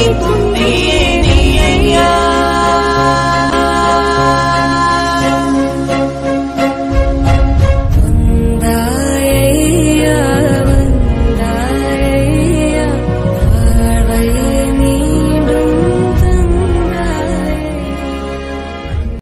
You.